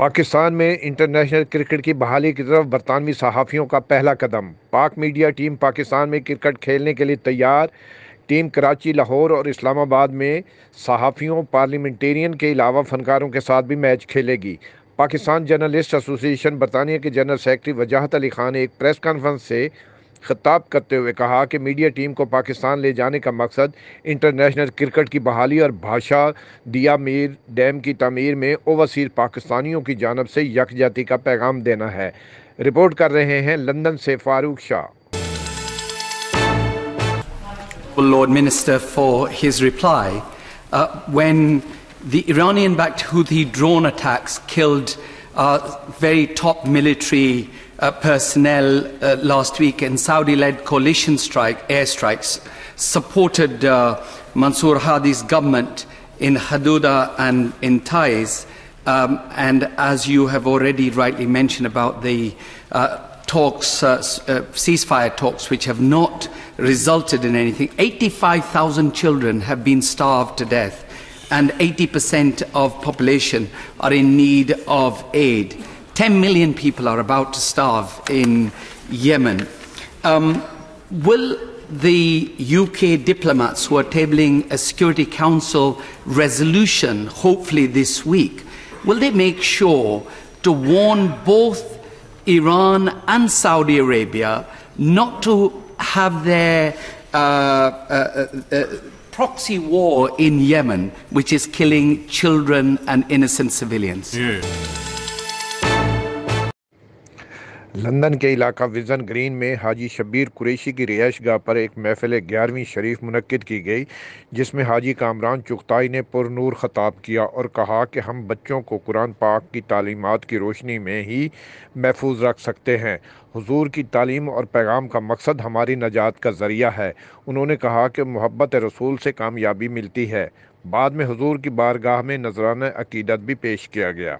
پاکستان میں international cricket کی بحالی کی طرف برطانوی صحافیوں کا پہلا قدم۔ پاک میڈیا ٹیم پاکستان میں کرکٹ کھیلنے کے لیے تیار۔ ٹیم کراچی، لاہور اور اسلام آباد میں صحافیوں، پارلیمنٹیرین کے علاوہ فنکاروں کے ساتھ بھی میچ کھیلے گی۔ پاکستان جرنلسٹ ایسوسی ایشن برطانیہ کے جنرل سیکرٹری وجاہت علی خان نے ایک پریس کانفرنس سے خطاب کرتے ہوئے کہا کہ میڈیا ٹیم کو پاکستان لے جانے کا مقصد انٹرنیشنل کرکٹ کی بحالی اور بھاشا دیا میر ڈیم کی تعمیر میں اوورسیز پاکستانیوں کی جانب سے یکجہتی کا پیغام دینا ہے۔ رپورٹ کر رہے ہیں لندن سے Farooq Shah. Lord Minister for his reply uh, when the Iranian backed Houthi drone attacks killed uh, very top military uh, personnel uh, last week in Saudi-led coalition strike, airstrikes supported uh, Mansour Hadi's government in Hadouda and in Taiz. Um, and as you have already rightly mentioned about the uh, talks, uh, uh, ceasefire talks, which have not resulted in anything, 85,000 children have been starved to death, and 80% of population are in need of aid. 10 million people are about to starve in Yemen. Um, will the UK diplomats who are tabling a Security Council resolution, hopefully this week, will they make sure to warn both Iran and Saudi Arabia not to have their uh, uh, uh, proxy war in Yemen, which is killing children and innocent civilians? Yeah. London کے علاقہ وزن green میں حاجی شبیر قریشی کی رہائش گاہ پر ایک محفل گیارہویں شریف منعقد کی گئی، جس میں حاجی کامران چغتائی نے پر نور خطاب کیا اور کہا کہ ہم بچوں کو قرآن پاک کی تعلیمات کی روشنی میں ہی محفوظ رکھ سکتے ہیں۔ حضور کی تعلیم اور پیغام کا مقصد ہماری نجات کا ذریعہ ہے۔ انہوں نے کہا کہ محبت رسول سے کامیابی ملتی ہے۔ بعد میں حضور کی بارگاہ میں نذرانہ عقیدت بھی پیش کیا گیا۔